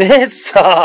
でさ